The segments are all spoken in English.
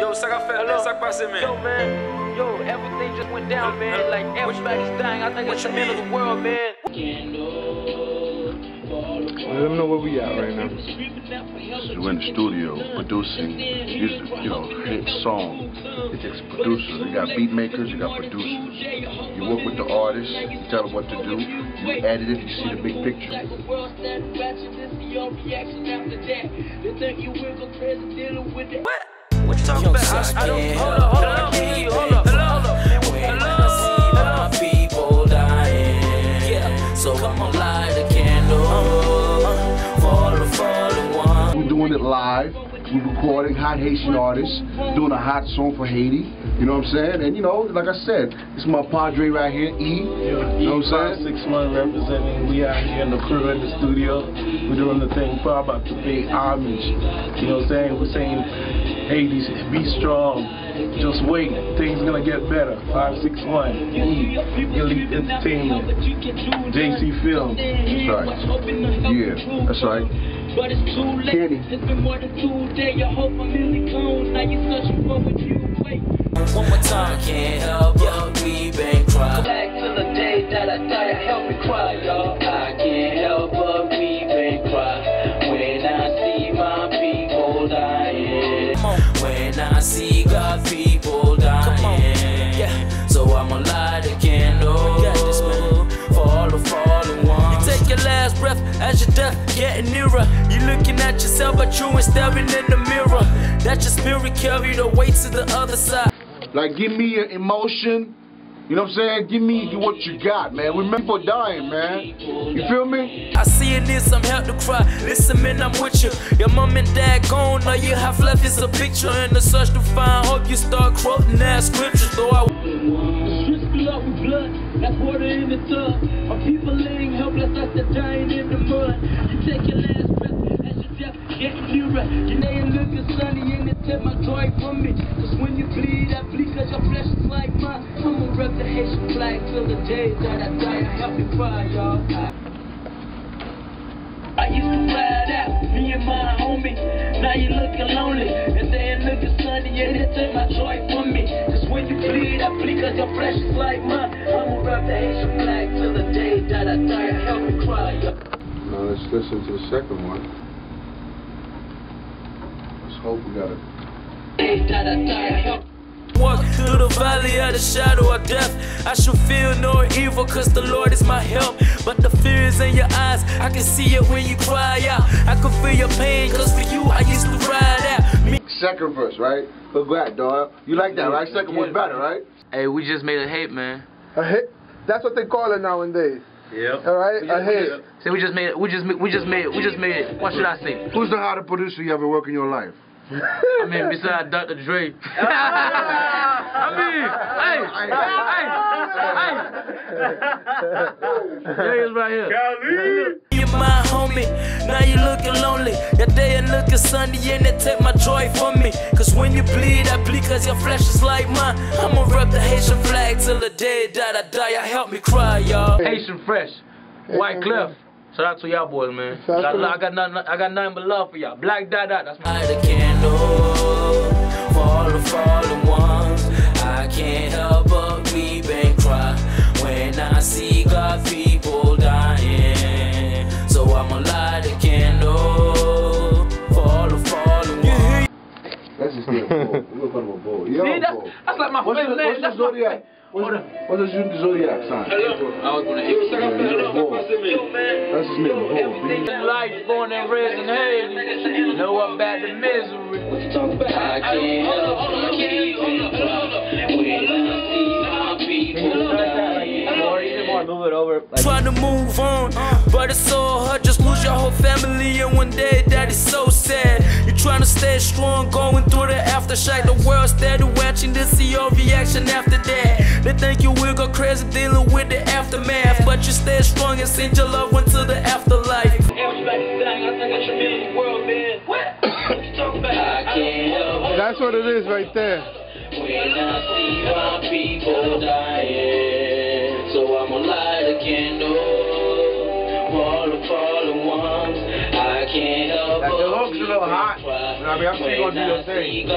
Yo, ça qu'a fait, Hello. ça passé, man. Yo, man. Yo, everything just went down, man. Like, everybody's dying. I think it's the end of the world, man. Let them know where we at right now. We're in the studio producing, these, you know, hit songs. It takes producers. You got beat makers, you got producers. You work with the artists, you tell them what to do. You edit it, you see the big picture. What you talking about? I, I don't. Hold up, hold up. I can't hear you. Hold up, hold up. When I see my people dying, yeah. So I'ma light a candle uh, uh. for the fallen ones. We're doing it live. We're recording hot Haitian artists, doing a hot song for Haiti. You know what I'm saying? And you know, like I said, it's my padre right here, E. You know what I'm saying? Six one representing. We out here in the crew in the studio. We're doing the thing for about to pay homage. You know what I'm saying? We're saying, Haiti, be strong. Just wait. Things gonna get better. Five six one. E. Elite Entertainment. JC Film. That's right. Yeah, that's right. But it's too late. Kenny. It's been more than two days. I hope I'm really clone. Now you're searching for what you wait. One more time, can't help but weep and cry. Back to the day that I died. Help me cry, y'all. I can't help but weep and cry when I breath as your death getting nearer. You looking at yourself, but you ain't staring in the mirror. That your spirit carry the way to the other side. Like, give me your emotion. You know what I'm saying? Give me what you got, man. We meant for dying, man. You feel me? I see in this, I'm help to cry. Listen, man, I'm with you. Your mom and dad gone, all you have left is a picture in the search to find. Hope you start quoting that scriptures, though I. The streets fill up with blood. Like water in the tub. Our people laying helpless as they're dying in the mud. You take your last breath as your death getting nearer. You ain't looking sunny and it take my joy from me. Cause when you bleed, I bleed cause your flesh is like mine. I'ma rep the Haitian flag till the day that I die. Help me cry, y'all. I used to ride out, me and my homie. Now you looking lonely, and they ain't looking sunny, and it take my joy from me. Cause when you bleed, I bleed cause your flesh is like mine. I'ma rep the Haitian flag till the day that I die. Help me cry, y'all. Now let's listen to the second one. Let's hope we got it. Day that I die. Help Walk through the valley of the shadow of death. I shall feel no evil, cause the Lord is my help. But the fear is in your eyes, I can see it when you cry out. I can feel your pain, cause for you I used to ride out. Me Second verse, right? Look that, dog. You like that, right? Second one's better, right? Hey, we just made a hit, man. A hit. That's what they call it nowadays. Yep. All right, a hit. Say we just made it. We just we just made it. We just made it. What should I say? Who's the hottest producer you ever worked in your life? I mean, besides Dr. Dre. I mean, hey, hey, hey. There he is right here. you my homie, now you looking lonely. Your day ain't looking sunny and it take my joy from me. Cause when you bleed, I bleed cause your flesh is like mine. I'ma rep the Haitian flag till the day that I die. I help me cry, y'all. Haitian Fresh, Wyclef. Shout out to y'all boys, man. Shout out Got, I got nothing. I got nothing but love for y'all. Black Dada, that's my. Light a candle for all the fallen ones. I can't help but weep and cry when I see God people dying. So I'ma light a candle for all the fallen ones. That's just me a bull. We're gonna put him a bull. You're See, that's, bull. that's like my What's your, favorite what's your That's my zodiac? What's, what's your zodiac sign? I was gonna hit you. Yeah, you're a bull. That's just me a bull. B. Life born and raised in Haiti. Know about the misery. I can't help but weep and cry when I see my people Move it over. Trying to move on, but it's so hard. Just lose your whole family, and one day that is so sad. You're trying to stay strong, going through the aftershock. The world steady watching to see your reaction after that. They think you will go crazy dealing with the aftermath, but you stay strong and send your loved one to the afterlife. Everybody's dying. I think I should be in the world, man. What? What you talking about? I can't help That's what it is right there. when I see my people dying. So I'ma light a candle little weep and hot. cry I mean, I'm still gonna do the when I thing.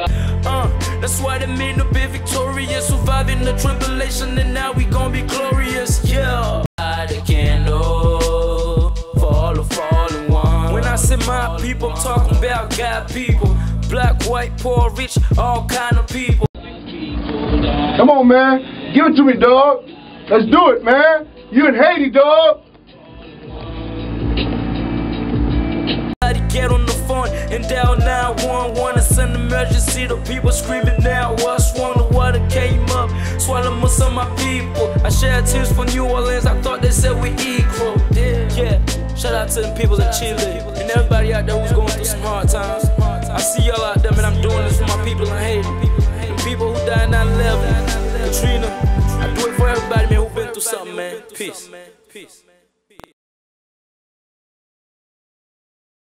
Uh, That's why they made no be victorious. Surviving the tribulation, and now we gon' be glorious. Yeah. Light a candle for all the fallen ones. When I say my people, I'm talking about God people. Black, white, poor, rich, all kind of people. Come on, man. Give it to me, dog. Let's do it, man. You in Haiti, dog. And dial 911 and send emergency. The people screaming now. I swung the water came up, swallowed most of my people. I shed tears for New Orleans. I thought they said we equal. Yeah, shout out to the people in Chile and everybody out there who's going through some hard times. I see y'all out there, man. I'm doing this for my people in Haiti. The people who died 9 11, Katrina. I do it for everybody, man, who been through something, man. Peace. Peace.